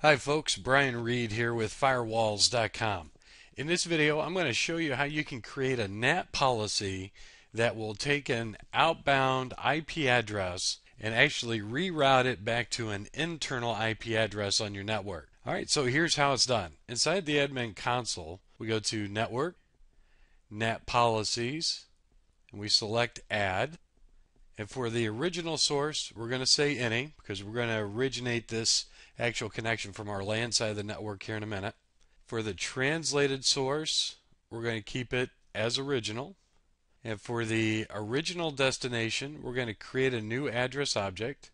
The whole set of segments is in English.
Hi folks, Brian Reed here with firewalls.com. In this video I'm going to show you how you can create a NAT policy that will take an outbound IP address and actually reroute it back to an internal IP address on your network. Alright, so here's how it's done. Inside the admin console, we go to Network, NAT Policies, and we select Add. And for the original source, we're going to say any because we're going to originate this actual connection from our LAN side of the network here in a minute. For the translated source, we're going to keep it as original. And for the original destination, we're going to create a new address object.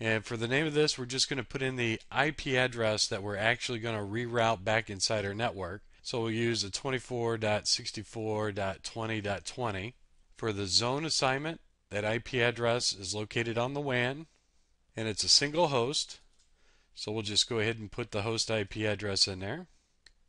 And for the name of this, we're just going to put in the IP address that we're actually going to reroute back inside our network. So we'll use the 24.64.20.20. For the zone assignment, that IP address is located on the WAN and it's a single host. So we'll just go ahead and put the host IP address in there.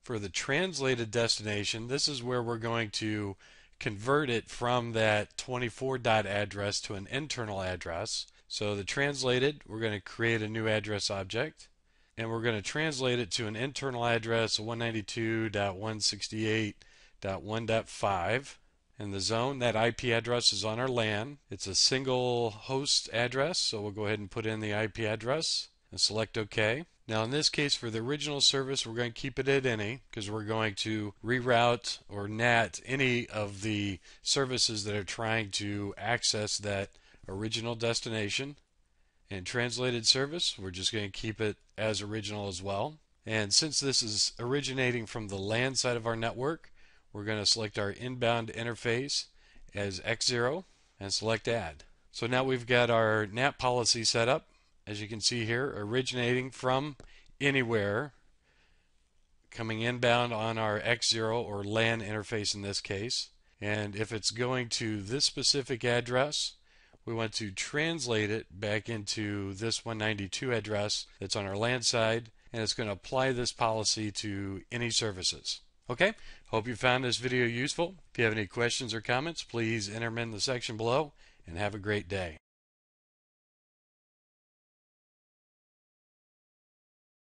For the translated destination, this is where we're going to convert it from that 24 dot address to an internal address. So the translated, we're going to create a new address object and we're going to translate it to an internal address 192.168.1.5 in the zone. That IP address is on our LAN. It's a single host address, so we'll go ahead and put in the IP address and select OK. Now in this case for the original service we're going to keep it at any because we're going to reroute or NAT any of the services that are trying to access that original destination. And translated service we're just going to keep it as original as well. And since this is originating from the LAN side of our network we're going to select our inbound interface as X0 and select add. So now we've got our NAT policy set up as you can see here originating from anywhere coming inbound on our X0 or LAN interface in this case and if it's going to this specific address we want to translate it back into this 192 address that's on our LAN side and it's going to apply this policy to any services. Okay, hope you found this video useful. If you have any questions or comments, please enter them in the section below and have a great day.